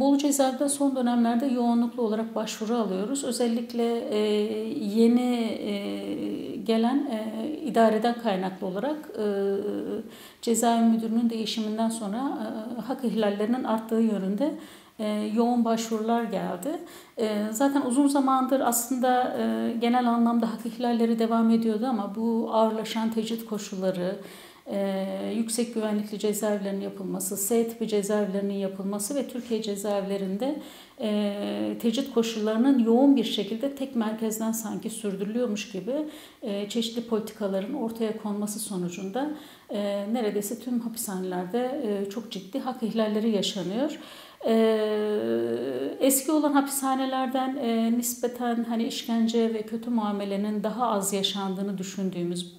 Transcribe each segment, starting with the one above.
Bolu cezaevinde son dönemlerde yoğunluklu olarak başvuru alıyoruz. Özellikle e, yeni e, gelen e, idareden kaynaklı olarak e, cezaevi müdürünün değişiminden sonra e, hak ihlallerinin arttığı yönünde e, yoğun başvurular geldi. E, zaten uzun zamandır aslında e, genel anlamda hak ihlalleri devam ediyordu ama bu ağırlaşan tecrit koşulları, e, yüksek güvenlikli cezaevlerinin yapılması, S tipi cezaevlerinin yapılması ve Türkiye cezaevlerinde e, tecrit koşullarının yoğun bir şekilde tek merkezden sanki sürdürülüyormuş gibi e, çeşitli politikaların ortaya konması sonucunda e, neredeyse tüm hapishanelerde e, çok ciddi hak ihlalleri yaşanıyor. Ee, eski olan hapishanelerden e, nispeten hani işkence ve kötü muamelenin daha az yaşandığını düşündüğümüz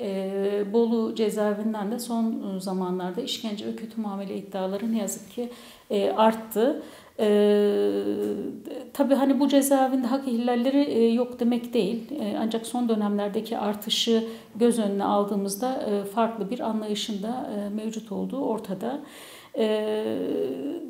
e, Bolu cezaevinden de son zamanlarda işkence ve kötü muamele iddiaları ne yazık ki e, arttı. Ee, tabii hani bu cezaevinde hak ihlalleri e, yok demek değil. E, ancak son dönemlerdeki artışı göz önüne aldığımızda e, farklı bir anlayışında e, mevcut olduğu ortada. Ee,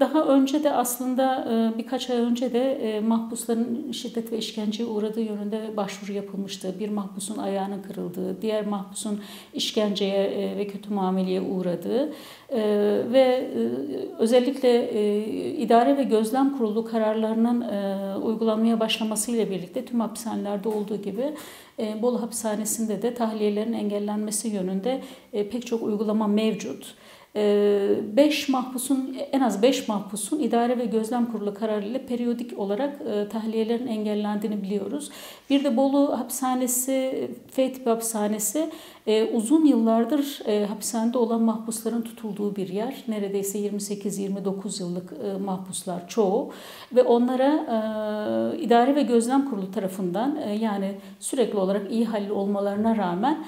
daha önce de aslında e, birkaç ay önce de e, mahpusların şiddet ve işkenceye uğradığı yönünde başvuru yapılmıştı. Bir mahpusun ayağının kırıldığı, diğer mahpusun işkenceye e, ve kötü muameleye uğradığı ve özellikle idare ve gözlem kurulu kararlarının uygulanmaya başlamasıyla birlikte tüm hapishanelerde olduğu gibi Bolu hapishanesinde de tahliyelerin engellenmesi yönünde pek çok uygulama mevcut. 5 ee, mahpusun en az 5 mahpusun idare ve gözlem kurulu kararıyla periyodik olarak e, tahliyelerin engellendiğini biliyoruz. Bir de Bolu hapishanesi, F tipi hapishanesi e, uzun yıllardır e, hapishanede olan mahpusların tutulduğu bir yer. Neredeyse 28-29 yıllık mahpuslar çoğu ve onlara idare ve gözlem kurulu tarafından yani sürekli olarak iyi halli olmalarına rağmen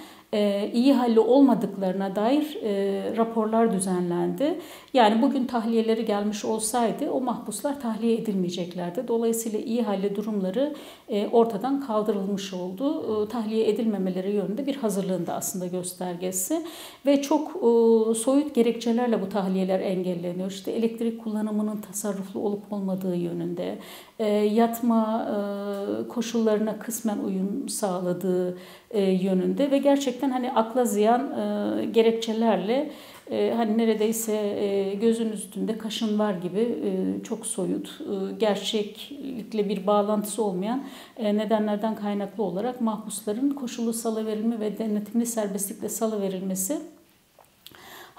iyi halli olmadıklarına dair e, raporlar düzenlendi. Yani bugün tahliyeleri gelmiş olsaydı o mahpuslar tahliye edilmeyeceklerdi. Dolayısıyla iyi halli durumları e, ortadan kaldırılmış oldu. E, tahliye edilmemeleri yönünde bir hazırlığında aslında göstergesi ve çok e, soyut gerekçelerle bu tahliyeler engelleniyor. İşte elektrik kullanımının tasarruflu olup olmadığı yönünde, e, yatma e, koşullarına kısmen uyum sağladığı e, yönünde ve gerçekten hani akla ziyan e, gerekçelerle hani neredeyse gözün üstünde kaşın var gibi çok soyut, gerçeklikle bir bağlantısı olmayan nedenlerden kaynaklı olarak mahpusların koşullu salıverilme ve denetimli serbestlikle salıverilmesi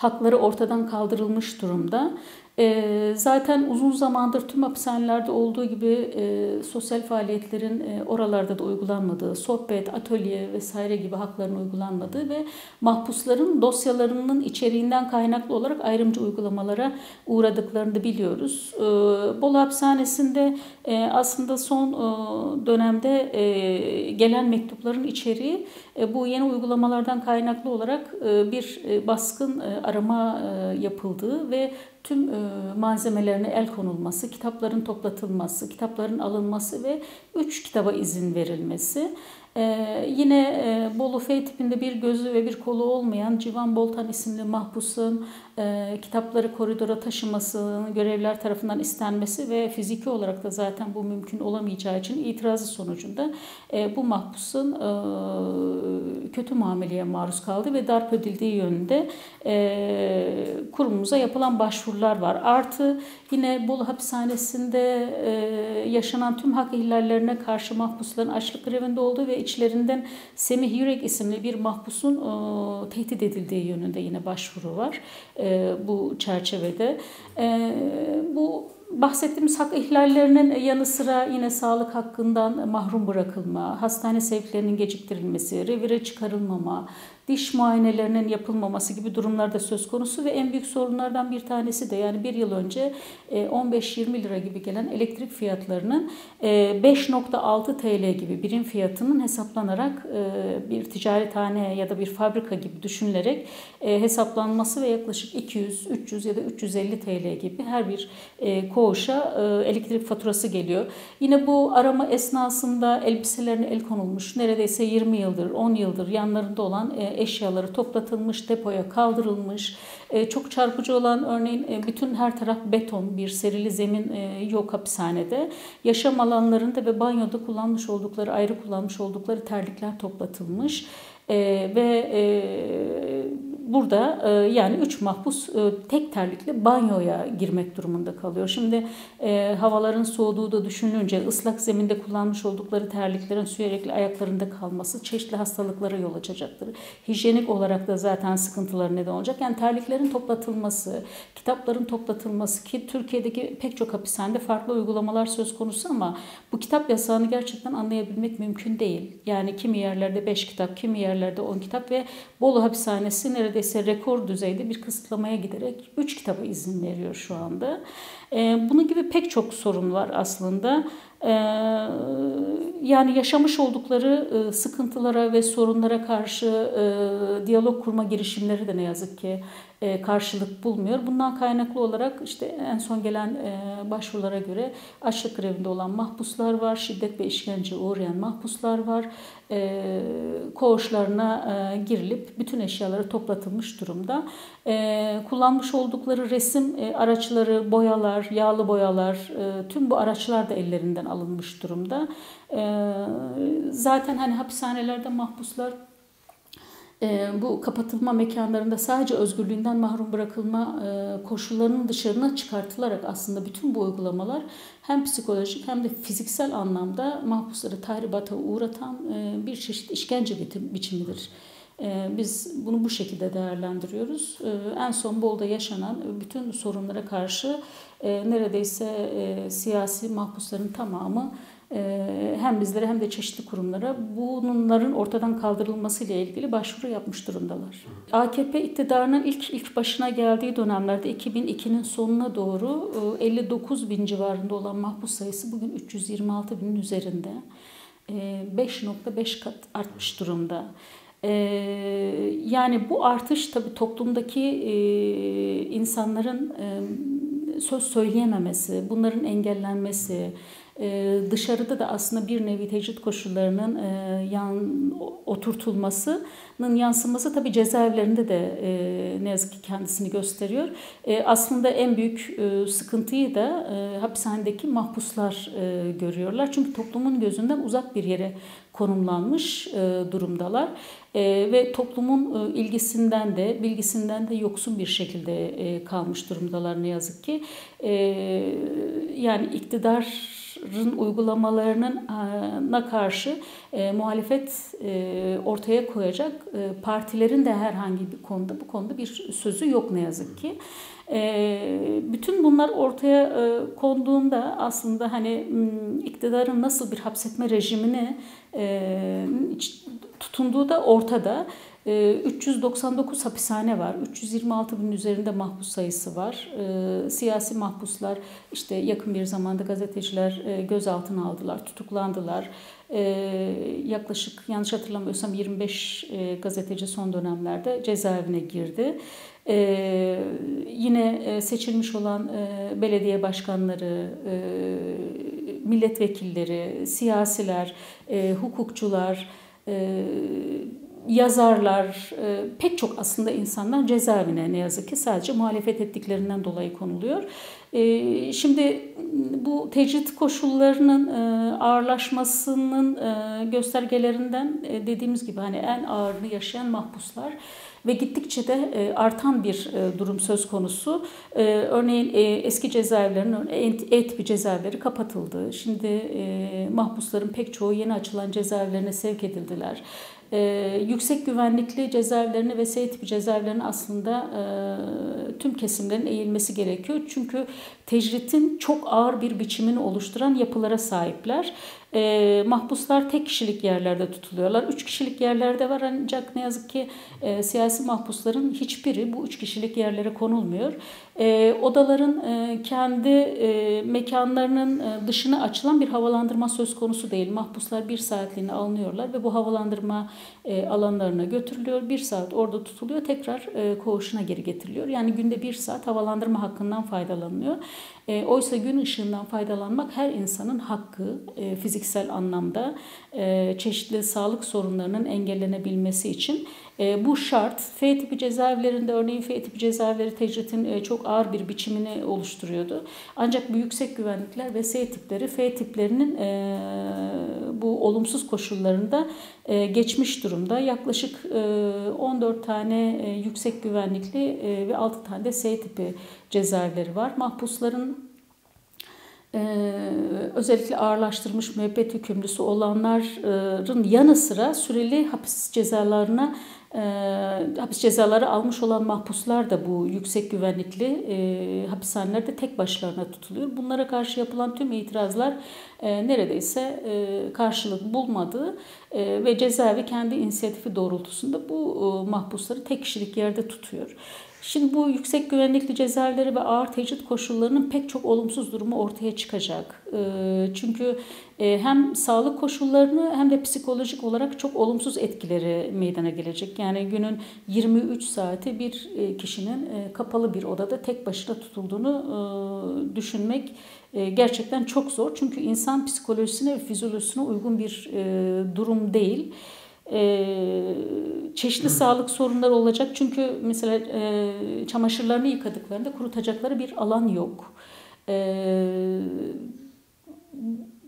hakları ortadan kaldırılmış durumda. E, zaten uzun zamandır tüm hapishanelerde olduğu gibi e, sosyal faaliyetlerin e, oralarda da uygulanmadığı, sohbet, atölye vesaire gibi hakların uygulanmadığı ve mahpusların dosyalarının içeriğinden kaynaklı olarak ayrımcı uygulamalara uğradıklarını da biliyoruz. E, Bolu Hapishanesi'nde e, aslında son dönemde gelen mektupların içeriği bu yeni uygulamalardan kaynaklı olarak bir baskın arama e, yapıldığı ve tüm e, malzemelerine el konulması, kitapların toplatılması, kitapların alınması ve üç kitaba izin verilmesi. Ee, yine e, Bolu F tipinde bir gözü ve bir kolu olmayan Civan Boltan isimli mahpusun e, kitapları koridora taşımasının görevler tarafından istenmesi ve fiziki olarak da zaten bu mümkün olamayacağı için itirazı sonucunda e, bu mahpusun e, kötü muameleye maruz kaldı ve darp edildiği yönünde e, kurumumuza yapılan başvurular var. Artı yine Bolu hapishanesinde e, yaşanan tüm hak ihlallerine karşı mahpusların açlık grevinde olduğu ve içlerinden Semih Yürek isimli bir mahpusun e, tehdit edildiği yönünde yine başvuru var e, bu çerçevede. E, bu bahsettiğimiz hak ihlallerinin yanı sıra yine sağlık hakkından mahrum bırakılma, hastane sevklerinin geciktirilmesi, revire çıkarılmama, diş muayenelerinin yapılmaması gibi durumlar da söz konusu ve en büyük sorunlardan bir tanesi de yani bir yıl önce 15-20 e, lira gibi gelen elektrik fiyatlarının 5.6 e, TL gibi birim fiyatının hesaplanarak e, bir ticarethane ya da bir fabrika gibi düşünülerek hesaplanması ve yaklaşık 200, 300 ya da 350 TL gibi her bir koğuşa elektrik faturası geliyor. Yine bu arama esnasında elbiselerine el konulmuş neredeyse 20 yıldır, 10 yıldır yanlarında olan eşyaları toplatılmış, depoya kaldırılmış. E, çok çarpıcı olan örneğin e, bütün her taraf beton, bir serili zemin e, yok hapishanede. Yaşam alanlarında ve banyoda kullanmış oldukları, ayrı kullanmış oldukları terlikler toplatılmış. Ve burada e, yani üç mahpus e, tek terlikle banyoya girmek durumunda kalıyor. Şimdi e, havaların soğuduğu da düşünülünce ıslak zeminde kullanmış oldukları terliklerin sürekli ayaklarında kalması çeşitli hastalıklara yol açacaktır. Hijyenik olarak da zaten sıkıntılar neden olacak. Yani terliklerin toplatılması, kitapların toplatılması ki Türkiye'deki pek çok hapishanede farklı uygulamalar söz konusu ama bu kitap yasağını gerçekten anlayabilmek mümkün değil. Yani kimi yerlerde 5 kitap, kimi yerlerde 10 kitap ve Bolu hapishanesi neredeyse rekor düzeyde bir kısıtlamaya giderek 3 kitaba izin veriyor şu anda. Ee, bunun gibi pek çok sorun var aslında. Ee, yani yaşamış oldukları e, sıkıntılara ve sorunlara karşı e, diyalog kurma girişimleri de ne yazık ki e, karşılık bulmuyor. Bundan kaynaklı olarak işte en son gelen başvurulara göre açlık grevinde olan mahpuslar var, şiddet ve işkence uğrayan mahpuslar var. Koğuşlarına girilip bütün eşyaları toplatılmış durumda. Kullanmış oldukları resim araçları, boyalar, yağlı boyalar, tüm bu araçlar da ellerinden alınmış durumda. Zaten hani hapishanelerde mahpuslar bu kapatılma mekanlarında sadece özgürlüğünden mahrum bırakılma koşullarının dışarına çıkartılarak aslında bütün bu uygulamalar hem psikolojik hem de fiziksel anlamda mahpusları tahribata uğratan bir çeşit işkence biçimidir. Biz bunu bu şekilde değerlendiriyoruz. En son Bol'da yaşanan bütün sorunlara karşı neredeyse siyasi mahpusların tamamı ee, hem bizlere hem de çeşitli kurumlara bunların ortadan kaldırılması ile ilgili başvuru yapmış durumdalar. AKP iktidarının ilk ilk başına geldiği dönemlerde 2002'nin sonuna doğru 59 e, bin civarında olan mahpus sayısı bugün 326 binin üzerinde. 5.5 e, kat artmış durumda. E, yani bu artış tabii toplumdaki insanların söz söyleyememesi, bunların engellenmesi, ee, dışarıda da aslında bir nevi tecrit koşullarının e, yan oturtulmasının yansıması tabii cezaevlerinde de e, ne yazık ki kendisini gösteriyor. E, aslında en büyük sıkıntıyı da hapishanedeki mahpuslar görüyorlar. Çünkü toplumun gözünden uzak bir yere konumlanmış durumdalar ve toplumun ilgisinden de bilgisinden de yoksun bir şekilde kalmış durumdalar ne yazık ki. Yani iktidar uygulamalarına karşı e, muhalefet e, ortaya koyacak e, partilerin de herhangi bir konuda bu konuda bir sözü yok ne yazık ki. E, bütün bunlar ortaya e, konduğunda aslında hani iktidarın nasıl bir hapsetme rejimini e, tutunduğu da ortada. 399 ee, hapishane var. 326 bin üzerinde mahpus sayısı var. Ee, siyasi mahpuslar işte yakın bir zamanda gazeteciler e, gözaltına aldılar, tutuklandılar. Ee, yaklaşık yanlış hatırlamıyorsam 25 e, gazeteci son dönemlerde cezaevine girdi. Yine e, seçilmiş olan belediye başkanları, milletvekilleri, siyasiler, hukukçular, yazarlar, e, pek çok aslında insanlar cezaevine ne yazık ki sadece muhalefet ettiklerinden dolayı konuluyor. E, şimdi bu tecrit koşullarının e, ağırlaşmasının göstergelerinden dediğimiz gibi hani en ağırını yaşayan mahpuslar ve gittikçe de artan bir durum söz konusu. Örneğin eski cezaevlerinin et bir cezaevleri kapatıldı. Şimdi mahpusların pek çoğu yeni açılan cezaevlerine sevk edildiler e, yüksek güvenlikli cezaevlerini ve S tipi aslında e, tüm kesimlerin eğilmesi gerekiyor. Çünkü tecritin çok ağır bir biçimini oluşturan yapılara sahipler. E, mahpuslar tek kişilik yerlerde tutuluyorlar. Üç kişilik yerlerde var ancak ne yazık ki e, siyasi mahpusların hiçbiri bu üç kişilik yerlere konulmuyor. E, odaların e, kendi e, mekanlarının e, dışına açılan bir havalandırma söz konusu değil. Mahpuslar bir saatliğine alınıyorlar ve bu havalandırma e, alanlarına götürülüyor. Bir saat orada tutuluyor tekrar e, koğuşuna geri getiriliyor. Yani günde bir saat havalandırma hakkından faydalanıyor. E, oysa gün ışığından faydalanmak her insanın hakkı e, fiziksel anlamda e, çeşitli sağlık sorunlarının engellenebilmesi için bu şart F tipi cezaevlerinde örneğin F tipi cezaevleri tecritin e, çok ağır bir biçimini oluşturuyordu. Ancak bu yüksek güvenlikler ve S tipleri F tiplerinin e, bu olumsuz koşullarında e, geçmiş durumda. Yaklaşık e, 14 tane yüksek güvenlikli ve 6 tane de S tipi cezaevleri var. Mahpusların ee, özellikle ağırlaştırmış müebbet hükümlüsü olanların yanı sıra süreli hapis cezalarına e, hapis cezaları almış olan mahpuslar da bu yüksek güvenlikli e, hapishanelerde tek başlarına tutuluyor. Bunlara karşı yapılan tüm itirazlar e, neredeyse e, karşılık bulmadı e, ve cezaevi kendi inisiyatifi doğrultusunda bu e, mahpusları tek kişilik yerde tutuyor. Şimdi bu yüksek güvenlikli cezaevleri ve ağır tecrit koşullarının pek çok olumsuz durumu ortaya çıkacak. Ee, çünkü e, hem sağlık koşullarını hem de psikolojik olarak çok olumsuz etkileri meydana gelecek. Yani günün 23 saati bir e, kişinin e, kapalı bir odada tek başına tutulduğunu düşünmek gerçekten çok zor. Çünkü insan psikolojisine ve fizyolojisine uygun bir durum değil e, çeşitli sağlık sorunları olacak. Çünkü mesela e, çamaşırlarını yıkadıklarında kurutacakları bir alan yok. E,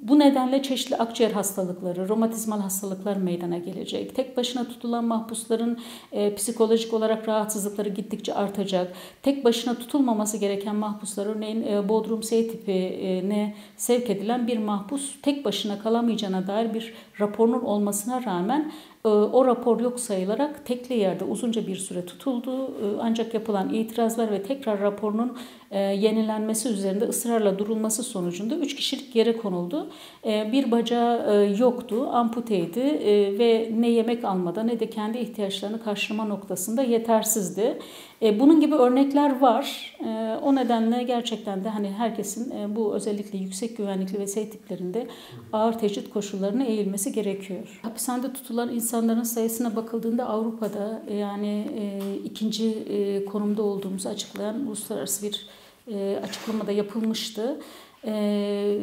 bu nedenle çeşitli akciğer hastalıkları, romatizmal hastalıklar meydana gelecek. Tek başına tutulan mahpusların e, psikolojik olarak rahatsızlıkları gittikçe artacak. Tek başına tutulmaması gereken mahpuslar, örneğin e, Bodrum S tipi e, ne sevk edilen bir mahpus tek başına kalamayacağına dair bir raporun olmasına rağmen o rapor yok sayılarak tekli yerde uzunca bir süre tutuldu. Ee, ancak yapılan itirazlar ve tekrar raporunun e, yenilenmesi üzerinde ısrarla durulması sonucunda 3 kişilik yere konuldu. Ee, bir bacağı e, yoktu, amputeydi e, ve ne yemek almada ne de kendi ihtiyaçlarını karşılama noktasında yetersizdi. Bunun gibi örnekler var. O nedenle gerçekten de hani herkesin bu özellikle yüksek güvenlikli ve şey tiplerinde ağır tecrit koşullarına eğilmesi gerekiyor. Hapishanede tutulan insanların sayısına bakıldığında Avrupa'da yani ikinci konumda olduğumuzu açıklayan uluslararası bir e, açıklamada yapılmıştı. E,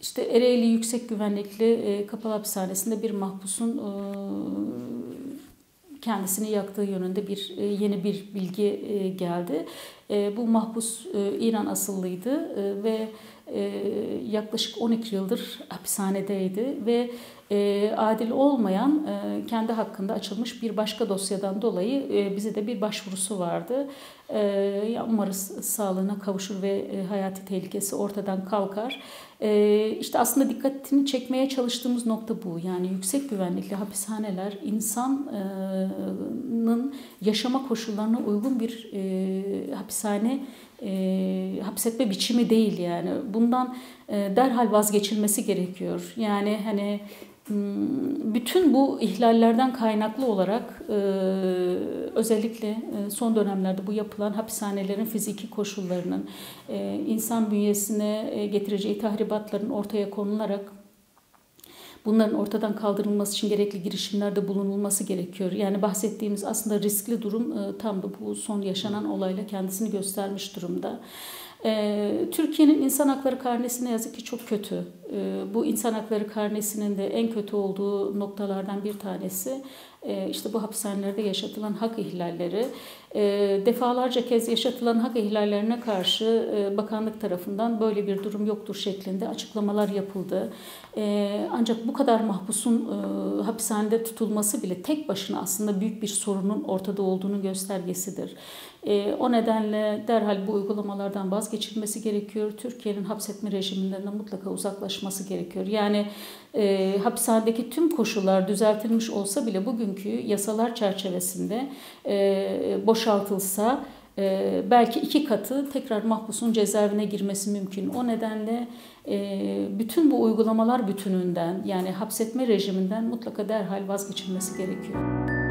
işte Ereğli Yüksek Güvenlikli e, Kapalı Hapishanesi'nde bir mahpusun e, kendisini yaktığı yönünde bir e, yeni bir bilgi e, geldi. E, bu mahpus İran asıllıydı ve yaklaşık 12 yıldır hapishanedeydi ve e, adil olmayan e, kendi hakkında açılmış bir başka dosyadan dolayı e, bize de bir başvurusu vardı. E, umarız sağlığına kavuşur ve e, hayati tehlikesi ortadan kalkar. E, işte aslında dikkatini çekmeye çalıştığımız nokta bu. Yani yüksek güvenlikli hapishaneler insanın yaşama koşullarına uygun bir e, hapishane e, hapsetme biçimi değil yani. Bundan e, derhal vazgeçilmesi gerekiyor. Yani hani Hmm, bütün bu ihlallerden kaynaklı olarak e, özellikle e, son dönemlerde bu yapılan hapishanelerin fiziki koşullarının e, insan bünyesine getireceği tahribatların ortaya konularak bunların ortadan kaldırılması için gerekli girişimlerde bulunulması gerekiyor. Yani bahsettiğimiz aslında riskli durum tam da bu son yaşanan olayla kendisini göstermiş durumda. Türkiye'nin insan hakları karnesi ne yazık ki çok kötü. Bu insan hakları karnesinin de en kötü olduğu noktalardan bir tanesi işte bu hapishanelerde yaşatılan hak ihlalleri. Defalarca kez yaşatılan hak ihlallerine karşı bakanlık tarafından böyle bir durum yoktur şeklinde açıklamalar yapıldı. Ancak bu kadar mahpusun hapishanede tutulması bile tek başına aslında büyük bir sorunun ortada olduğunu göstergesidir. O nedenle derhal bu uygulamalardan vazgeçilmesi gerekiyor. Türkiye'nin hapsetme rejiminden de mutlaka uzaklaşması gerekiyor. Yani e, hapishanedeki tüm koşullar düzeltilmiş olsa bile bugünkü yasalar çerçevesinde e, boşaltılsa e, belki iki katı tekrar mahpusun cezaevine girmesi mümkün. O nedenle e, bütün bu uygulamalar bütününden yani hapsetme rejiminden mutlaka derhal vazgeçilmesi gerekiyor.